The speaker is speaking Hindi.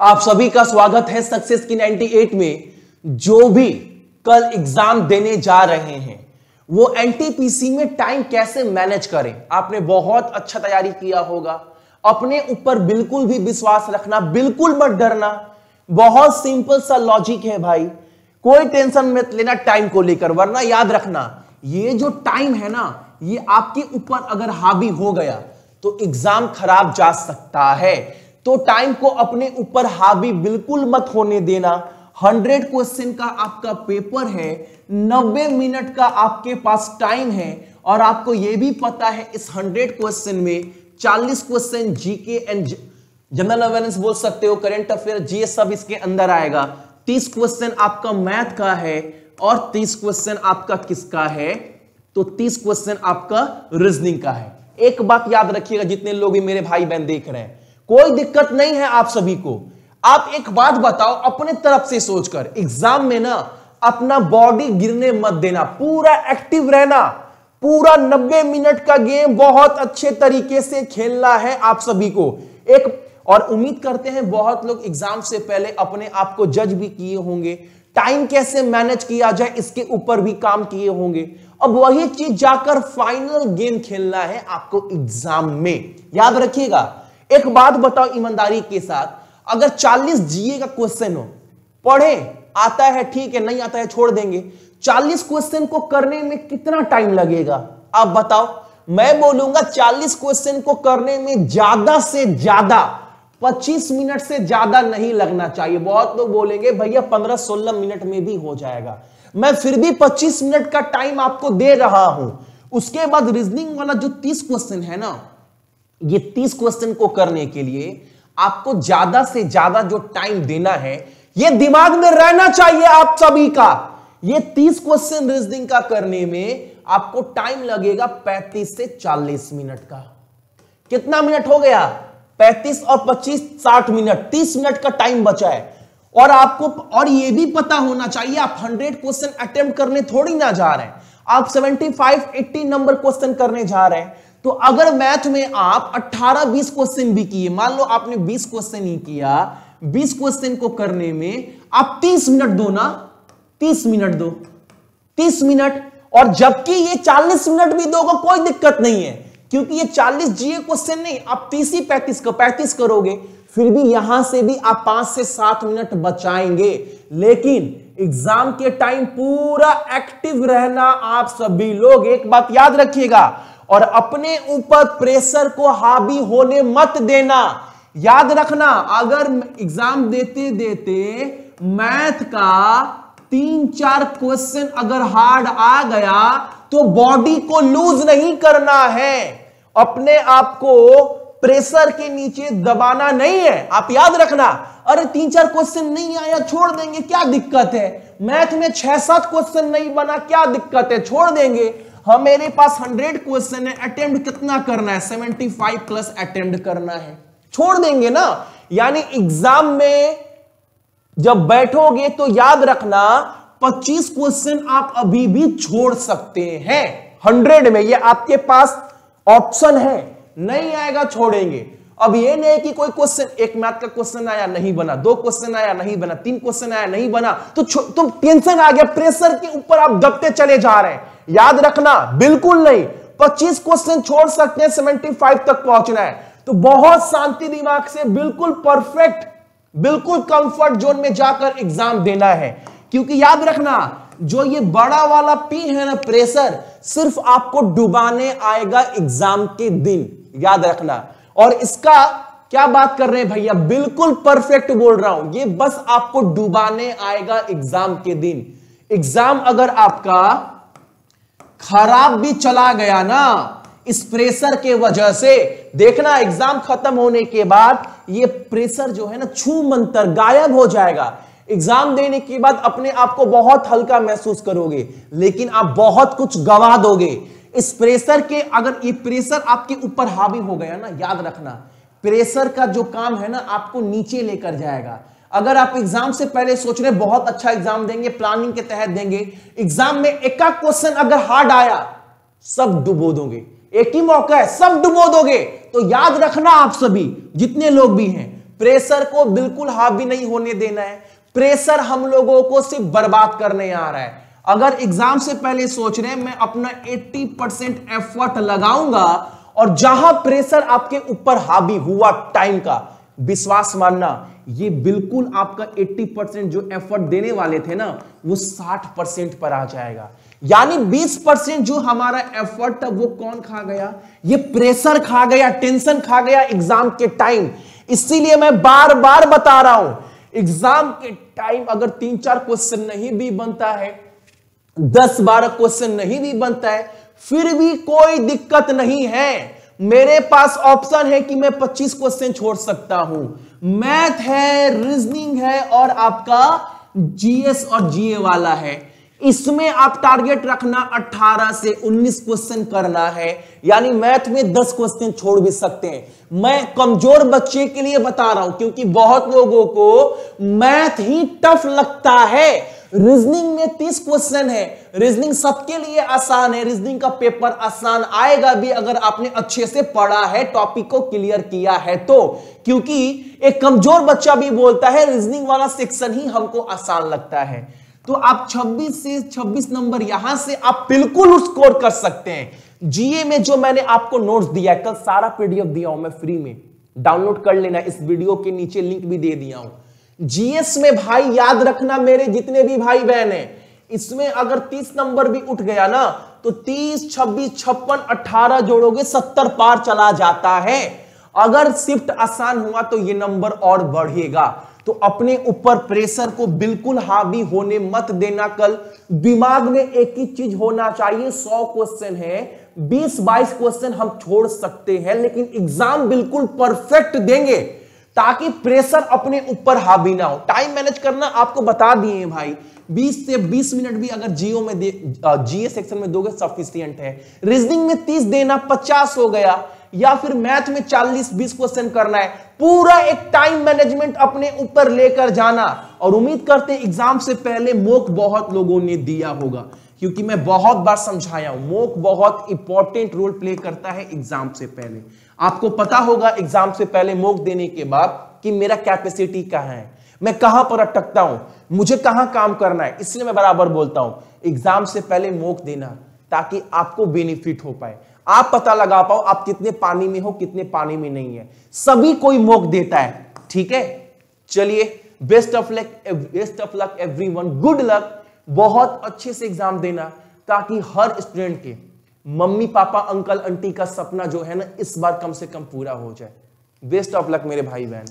आप सभी का स्वागत है सक्सेस की 98 में। जो भी कल एग्ज़ाम देने जा रहे हैं, वो एनटीपीसी में टाइम कैसे मैनेज करें? आपने बहुत अच्छा तैयारी किया होगा। अपने ऊपर बिल्कुल भी विश्वास रखना, बिल्कुल मत डरना। बहुत सिंपल सा लॉजिक है भाई। कोई टेंशन मत लेना टाइम को लेकर, वरना याद रखना, ये जो टाइम है ना, ये आपके ऊपर अगर हावी हो गया तो एग्ज़ाम खराब जा सकता है। तो टाइम को अपने ऊपर हावी बिल्कुल मत होने देना। हंड्रेड क्वेश्चन का आपका पेपर है, नब्बे मिनट का आपके पास टाइम है, और आपको यह भी पता है इस हंड्रेड क्वेश्चन में चालीस question GK and general awareness बोल सकते हो करेंट अफेयर जीएस सब इसके अंदर आएगा। तीस क्वेश्चन आपका मैथ का है, और तीस क्वेश्चन आपका किसका है? तो तीस क्वेश्चन आपका रीजनिंग का है। एक बात याद रखिएगा, जितने लोग भी मेरे भाई बहन देख रहे हैं। कोई दिक्कत नहीं है आप सभी को। आप एक बात बताओ, अपने तरफ़ से सोचकर एग्ज़ाम में ना अपना बॉडी गिरने मत देना, पूरा एक्टिव रहना। पूरा 90 मिनट का गेम बहुत अच्छे तरीके से खेलना है आप सभी को। एक, और उम्मीद करते हैं बहुत लोग एग्ज़ाम से पहले अपने आप को जज भी किए होंगे। टाइम कैसे मैनेज किया जाए, इसके ऊपर भी काम किए होंगे। अब वही चीज़ जाकर फाइनल गेम खेलना है आपको एग्ज़ाम में। याद रखिएगा एक बात बताओ ईमानदारी के साथ। अगर 40 जीए का क्वेश्चन हो, पढ़े, आता है ठीक है, नहीं आता है छोड़ देंगे। 40 क्वेश्चन को करने में कितना टाइम लगेगा? आप बताओ। मैं बोलूँगा 40 क्वेश्चन को करने में ज़्यादा से ज़्यादा 25 मिनट से ज़्यादा नहीं लगना चाहिए। बहुत लोग बोलेंगे, भैया 15-16 मिनट में भी हो जाएगा। मैं फिर भी 25 मिनट का टाइम आपको दे रहा हूँ। उसके बाद रीजनिंग वाला जो 30 क्वेश्चन है ना ये तीस क्वेश्चन को करने के लिए आपको ज़्यादा से ज़्यादा जो टाइम देना है, ये दिमाग में रहना चाहिए आप सभी का। ये तीस क्वेश्चन रीजनिंग का करने में आपको टाइम लगेगा पैंतीस से चालीस मिनट का। कितना मिनट हो गया? पैंतीस और पच्चीस, साठ मिनट। तीस मिनट का टाइम बचा है। और आपको, और ये भी पता होना चाहिए, आप हंड्रेड क्वेश्चन अटेम्प्ट करने थोड़ी ना जा रहे हैं। आप seventy five eighty number question करने जा रहे हैं। तो अगर मैथ में आप 18-20 क्वेश्चन भी किए, मान लो आपने 20 क्वेश्चन ही किया 20 क्वेश्चन को करने में आप 30 मिनट दो ना 30 मिनट दो 30 मिनट। और जबकि ये 40 मिनट भी दोगे, कोई दिक्कत नहीं है, क्योंकि ये 40 जीए क्वेश्चन नहीं, आप 30 ही 35 का 35 करोगे, फिर भी यहाँ से भी आप पाँच से सात मिनट बचाएँगे। लेकिन एग्ज़ाम के टाइम पूरा एक्टिव रहना आप सभी लोग, एक बात याद रखिएगा और अपने ऊपर प्रेशर को हावी होने मत देना। याद रखना, अगर एग्ज़ाम देते देते मैथ का तीन चार क्वेश्चन अगर हार्ड आ गया तो बॉडी को लूज नहीं करना है। अपने आप को प्रेशर के नीचे दबाना नहीं है। आप याद रखना, अरे तीन चार क्वेश्चन नहीं आया, छोड़ देंगे, क्या दिक्कत है? मैथ में छह सात क्वेश्चन नहीं बना, क्या दिक्कत है? छोड़ देंगे। हम मेरे पास हंड्रेड क्वेश्चन है अटेम्प्ट कितना करना है? सेवेंटी फाइव प्लस अटेम्प्ट करना है। छोड़ देंगे ना? यानी एग्ज़ाम में जब बैठोगे तो याद रखना 25 क्वेश्चन आप अभी भी छोड़ सकते हैं। 100 में ये आपके पास ऑप्शन है। नहीं आएगा, छोड़ेंगे। अब ये नहीं कि कोई क्वेश्चन एक मैथ का क्वेश्चन आया, नहीं बना, दो क्वेश्चन आया, नहीं बना, तीन क्वेश्चन आया, नहीं बना तो तुम टेंशन आ गया प्रेशर के ऊपर आप दबते चले जा रहे हैं। याद रखना, बिल्कुल नहीं 25 क्वेश्चन छोड़ सकते हैं 75 तक पहुँचना है। तो बहुत शांति दिमाग से बिल्कुल परफेक्ट बिल्कुल कंफर्ट जोन में जाकर एग्ज़ाम देना है। क्योंकि याद रखना, जो ये बड़ा वाला पी है ना प्रेशर सिर्फ़ आपको डुबाने आएगा एग्ज़ाम के दिन। याद रखना और इसका क्या बात कर रहे हैं भैया? बिल्कुल परफेक्ट बोल रहा हूँ। ये बस आपको डुबाने आएगा एग्ज़ाम के दिन। एग्ज़ाम अगर आपका खराब भी चला गया ना, इस प्रेशर के वजह से, देखना एग्ज़ाम खत्म होने के बाद ये प्रेशर जो है ना, छू मंतर, गायब हो जाएगा। एग्ज़ाम देने के बाद अपने आप को बहुत हल्का महसूस करोगे, लेकिन आप बहुत कुछ गवा दोगे। इस प्रेशर के, अगर ये प्रेशर आपके ऊपर हावी हो गया ना, याद रखना, प्रेशर का जो काम है ना, आपको नीचे लेकर जाएगा। अगर आप एग्ज़ाम से पहले सोच रहे बहुत अच्छा एग्ज़ाम देंगे, प्लानिंग के तहत देंगे, एग्ज़ाम में एक क्वेश्चन अगर हार्ड आया, सब डुबो दोगे। एक ही मौका है, सब डुबो दोगे। तो याद रखना आप सभी, जितने लोग भी हैं, प्रेशर को बिल्कुल हावी नहीं होने देना है। प्रेशर हम लोगों को सिर्फ़ बर्बाद करने आ रहा है। अगर एग्ज़ाम से पहले सोच रहे हैं, मैं अपना 80 परसेंट एफर्ट लगाऊँगा और जहाँ प्रेशर आपके ऊपर हावी हुआ टाइम का, विश्वास मानना, ये बिल्कुल आपका 80 परसेंट जो एफर्ट देने वाले थे ना, वो 60 परसेंट पर आ जाएगा। यानी 20 परसेंट जो हमारा एफर्ट था वो कौन खा गया? ये प्रेशर खा गया, टेंशन खा गया एग्ज़ाम के टाइम। इसीलिए मैं बार बार बता रहा हूँ, एग्ज़ाम के टाइम अगर तीन चार क्वेश्चन नहीं भी बनता है दस बारह क्वेश्चन नहीं भी बनता है, फिर भी कोई दिक्कत नहीं है। मेरे पास ऑप्शन है कि मैं 25 क्वेश्चन छोड़ सकता हूँ। मैथ है रीजनिंग है और आपका जीएस और जीए वाला है। इसमें आप टारगेट रखना 18 से 19 क्वेश्चन करना है। यानी मैथ में 10 क्वेश्चन छोड़ भी सकते हैं। मैं कमज़ोर बच्चे के लिए बता रहा हूँ, क्योंकि बहुत लोगों को मैथ ही टफ लगता है। रीजनिंग में 30 क्वेश्चन है। रीजनिंग सबके लिए आसान है। रीजनिंग का पेपर आसान आएगा भी अगर आपने अच्छे से पढ़ा है टॉपिक को क्लियर किया है तो। क्योंकि एक कमज़ोर बच्चा भी बोलता है रीजनिंग वाला सेक्शन ही हमको आसान लगता है। तो आप 26 से 26 नंबर यहाँ से आप बिल्कुल स्कोर कर सकते हैं। जीए में जो मैंने आपको नोट्स दिया है, कल सारा पीडीएफ दिया हूँ मैं फ्री में। डाउनलोड कर लेना, इस वीडियो के नीचे लिंक भी दे दिया हूँ। जीएस में भाई याद रखना मेरे जितने भी भाई बहन है। इसमें अगर 30 नंबर भी उठ गया ना तो 30, 26, छप्पन अट्ठारह जोड़ोगे 70 पार चला जाता है। अगर शिफ्ट आसान हुआ तो ये नंबर और बढ़ेगा। तो अपने ऊपर प्रेशर को बिल्कुल हावी होने मत देना कल। दिमाग में एक ही चीज़ होना चाहिए 100 क्वेश्चन है 20-22 क्वेश्चन हम छोड़ सकते हैं लेकिन एग्ज़ाम बिल्कुल परफेक्ट देंगे। ताकि प्रेशर अपने ऊपर हावी ना हो। टाइम मैनेज करना आपको बता दिए भाई। 20 से 20 मिनट भी अगर जियो में जीए सेक्शन में दोगे सफिशियंट है। रीजनिंग में 30 देना 50 हो गया। या फिर मैथ में 40 20 क्वेश्चन करना है। पूरा एक टाइम मैनेजमेंट अपने ऊपर लेकर जाना। और उम्मीद करते एग्ज़ाम से पहले मोक बहुत लोगों ने दिया होगा। क्योंकि मैं बहुत बार समझाया हूँ, मोक बहुत इंपॉर्टेंट रोल प्ले करता है एग्ज़ाम से पहले। आपको पता होगा एग्ज़ाम से पहले मोक देने के बाद कि मेरा कैपेसिटी कहाँ है। मैं कहाँ पर अटकता हूँ? मुझे कहाँ काम करना है? इसलिए मैं बराबर बोलता हूँ एग्ज़ाम से पहले मोक देना ताकि आपको बेनिफिट हो पाए। आप पता लगा पाओ आप कितने पानी में हो, कितने पानी में नहीं है। सभी कोई मोक देता है, ठीक है? चलिए best of luck best of luck everyone good luck बहुत अच्छे से एग्ज़ाम देना, ताकि हर स्टूडेंट के मम्मी, पापा अंकल आंटी का सपना जो है ना, इस बार कम से कम पूरा हो जाए। बेस्ट ऑफ़ लक मेरे भाई बहन